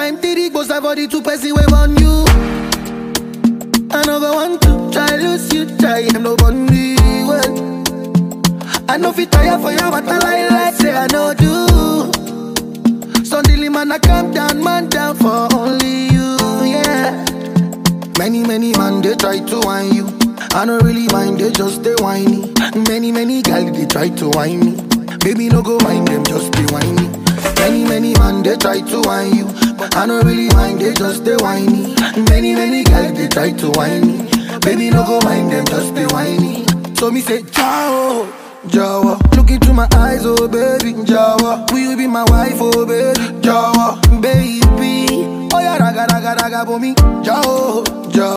time, did goes for the two person wave on you. Go want to try lose you, try them no me well. I know fit tire for you, but I lie like say I know do. Suddenly man, I calm down, man down for only you, yeah. Many, many man, they try to whine you. I don't really mind, they just they whiny. Many, many gal, they try to whine me. Baby, no go mind them, just be whiny. Many, many man, they try to whine you. But I don't really mind, they just they whiny. Many, many gal, they try to whine me. Baby, no go mind them, just be whiny. So me say, ciao. Jowo, look into my eyes, oh baby, Jowo. Will you be my wife, oh baby, Jowo, baby? Oh yeah, raga raga raga for me, Jowo, Jowo.